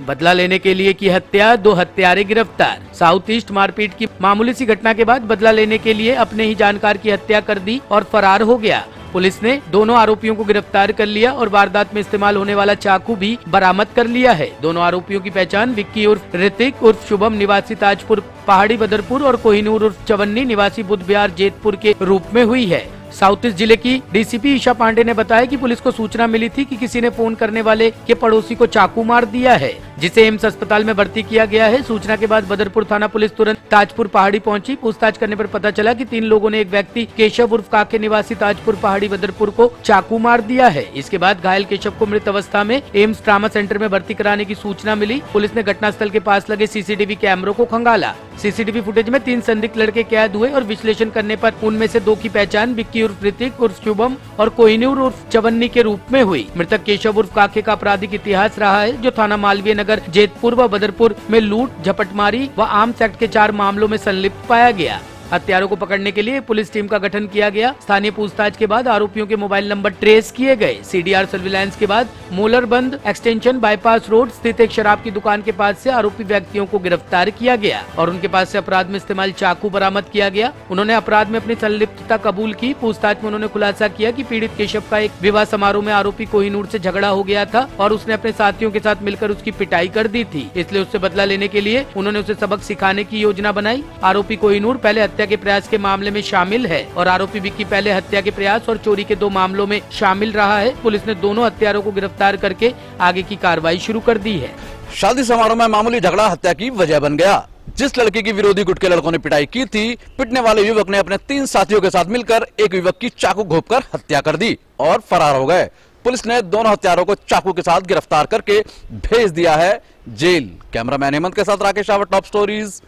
बदला लेने के लिए की हत्या, दो हत्यारे गिरफ़्तार। साउथ ईस्ट मारपीट की मामूली सी घटना के बाद बदला लेने के लिए अपने ही जानकार की हत्या कर दी और फरार हो गया। पुलिस ने दोनों आरोपियों को गिरफ़्तार कर लिया और वारदात में इस्तेमाल होने वाला चाकू भी बरामद कर लिया है। दोनों आरोपियों की पहचान विक्की उर्फ़ ऋतिक उर्फ़ शुभम निवासी ताजपुर, पहाड़ी बदरपुर और कोहिनूर उर्फ़ चवन्नी निवासी बुद्ध बिहार जेतपुर के रूप में हुई है। साउथ ईस्ट ज़िले की डीसीपी ईशा पांडे ने बताया कि पुलिस को सूचना मिली थी कि किसी ने फ़ोन करने वाले के पड़ोसी को चाकू मार दिया है। जिसे एम्स अस्पताल में भर्ती किया गया है। सूचना के बाद बदरपुर थाना पुलिस तुरंत ताजपुर पहाड़ी पहुँची। पूछताछ करने पर पता चला कि तीन लोगों ने एक व्यक्ति, केशव उर्फ़ काके निवासी, ताजपुर पहाड़ी, बदरपुर को चाकू मार दिया है। इसके बाद घायल केशव को मृत अवस्था में एम्स ट्रामा सेंटर में भर्ती कराने की सूचना मिली। पुलिस ने घटनास्थल के पास लगे सीसीटीवी कैमरों को खंगाला। सीसीटीवी फुटेज में तीन संदिग्ध लड़के कैद हुए और विश्लेषण करने पर उनमें से दो की पहचान बिक्की उर्फ़ ऋतिक उर्फ़ शुभम और कोहिनूर उर्फ़ चवन्नी के रूप में हुई। मृतक केशव उर्फ़ काके का आपराधिक इतिहास रहा है, जो थाना मालवीय नगर जेतपुर व बदरपुर में लूट, झपटमारी व आर्म्स एक्ट के चार मामलों में संलिप्त पाया गया। हत्यारों को पकड़ने के लिए पुलिस टीम का गठन किया गया। स्थानीय पूछताछ के बाद आरोपियों के मोबाइल नंबर ट्रेस किए गए। सीडीआर सर्विलांस के बाद मोलर बंद एक्सटेंशन बाईपास रोड स्थित एक शराब की दुकान के पास से आरोपी व्यक्तियों को गिरफ़्तार किया गया और उनके पास से अपराध में इस्तेमाल चाकू बरामद किया गया। उन्होंने अपराध में अपनी संलिप्तता कबूल की। पूछताछ में उन्होंने खुलासा किया की पीड़ित केशव का एक विवाह समारोह में आरोपी कोहिनूर ऐसी झगड़ा हो गया था और उसने अपने साथियों के साथ मिलकर उसकी पिटाई कर दी थी। इसलिए उससे बदला लेने के लिए उन्होंने उसे सबक सिखाने की योजना बनाई। आरोपी कोहिनूर पहले हत्या के प्रयास के मामले में शामिल है और आरोपी विक्की पहले हत्या के प्रयास और चोरी के दो मामलों में शामिल रहा है। पुलिस ने दोनों हत्यारों को गिरफ़्तार करके आगे की कार्रवाई शुरू कर दी है। शादी समारोह में मामूली झगड़ा हत्या की वजह बन गया। जिस लड़की की विरोधी गुट के लड़कों ने पिटाई की थी, पिटने वाले युवक ने अपने तीन साथियों के साथ मिलकर एक युवक की चाकू घोपकर हत्या कर दी और फरार हो गए। पुलिस ने दोनों हत्यारों को चाकू के साथ गिरफ़्तार करके भेज दिया है जेल। कैमरामैन हेमंत के साथ Rakesh Rawat top stories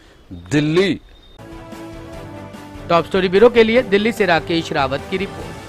Delhi. Top story bureau के लिए दिल्ली से राकेश रावत की रिपोर्ट।